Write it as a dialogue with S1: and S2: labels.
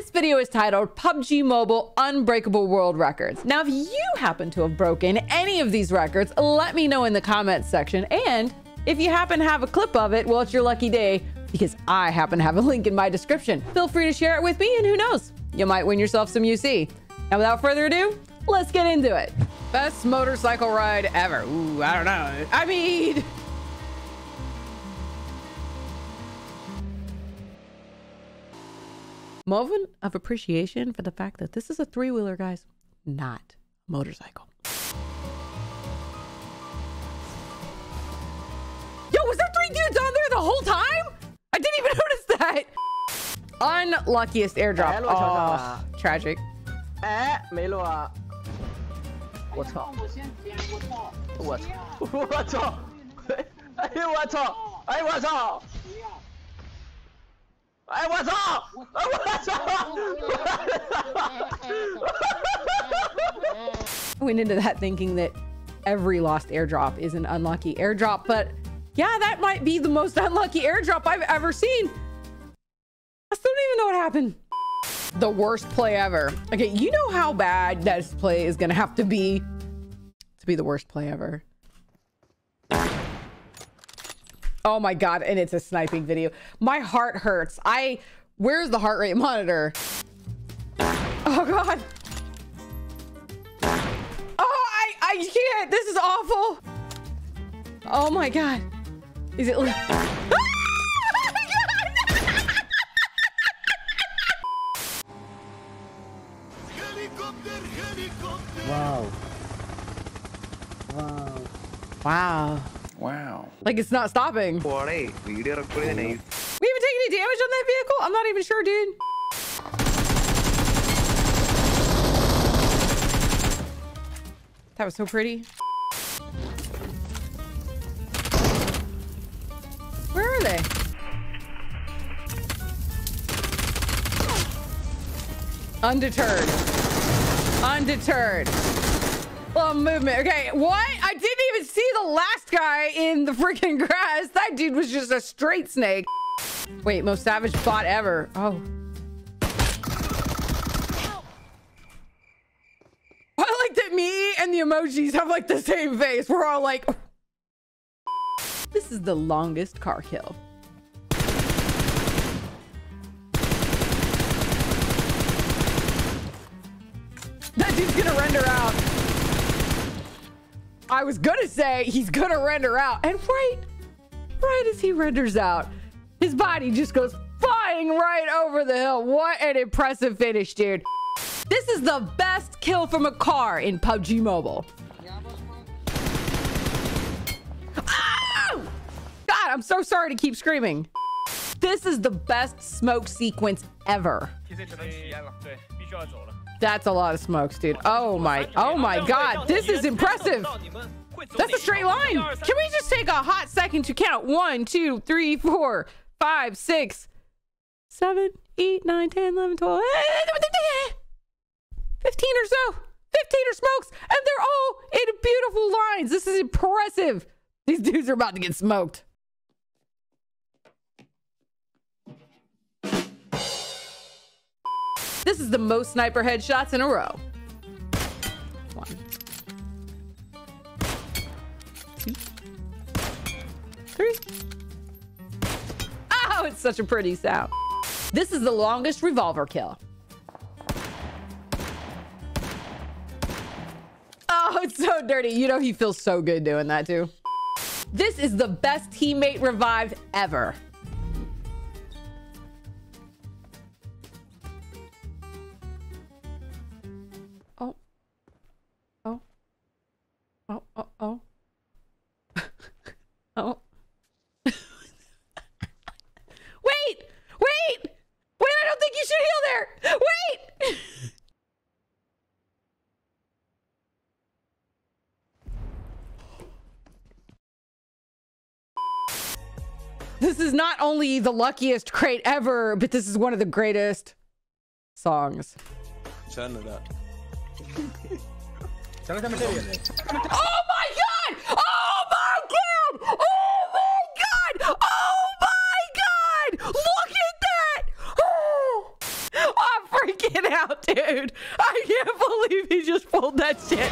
S1: This video is titled PUBG Mobile Unbreakable World Records. Now, if you happen to have broken any of these records, let me know in the comments section. And if you happen to have a clip of it, well, it's your lucky day because I happen to have a link in my description. Feel free to share it with me, and who knows, you might win yourself some UC. Now, without further ado, let's get into it. Best motorcycle ride ever. Ooh, I don't know. I mean, moment of appreciation for the fact that this is a three wheeler, guys, not motorcycle. Yo, was there three dudes on there the whole time? I didn't even notice that. Unluckiest airdrop. Oh, tragic.
S2: 哎，没落啊！我操！我先捡，我操！我操！我操！哎呦我操！哎我操！ 哎我操！哎我操！
S1: I went into that thinking that every lost airdrop is an unlucky airdrop, but yeah, that might be the most unlucky airdrop I've ever seen. I still don't even know what happened. The worst play ever. Okay, you know how bad this play is gonna have to be to be the worst play ever. Oh my god, and it's a sniping video. My heart hurts. I where's the heart rate monitor? Oh god. Oh, I I can't. This is awful. Oh my god. Is it
S2: Wow. Wow.
S1: Wow.
S3: Wow.
S1: Like it's not stopping. We haven't taken any damage on that vehicle? I'm not even sure, dude. That was so pretty. Where are they? Undeterred. Undeterred. Well, movement. Okay, what? I didn't even see the last guy in the freaking grass. That dude was just a straight snake. Wait, most savage bot ever. Oh. I like that me and the emojis have like the same face. We're all like, this is the longest car kill. I was gonna say he's gonna render out. And right, right as he renders out, his body just goes flying right over the hill. What an impressive finish, dude. This is the best kill from a car in PUBG Mobile. Ow! God, I'm so sorry to keep screaming. This is the best smoke sequence ever. That's a lot of smokes, dude. Oh my, oh my god, this is impressive. That's a straight line. Can we just take a hot second to count? One, two, three, four, five, six, seven, eight, nine, ten, eleven, twelve, eh, fifteen or so. Fifteen or smokes, and they're all in beautiful lines. This is impressive. These dudes are about to get smoked. This is the most sniper headshots in a row. One. Two. Three. Oh, it's such a pretty sound. This is the longest revolver kill. Oh, it's so dirty. You know he feels so good doing that too. This is the best teammate revive ever. This is not only the luckiest crate ever, but this is one of the greatest songs.
S4: 真的。
S1: Oh my god! Oh my god! Oh my god! Oh my god! Look at that! Oh, I'm Get out, dude. I can't believe he just pulled that shit.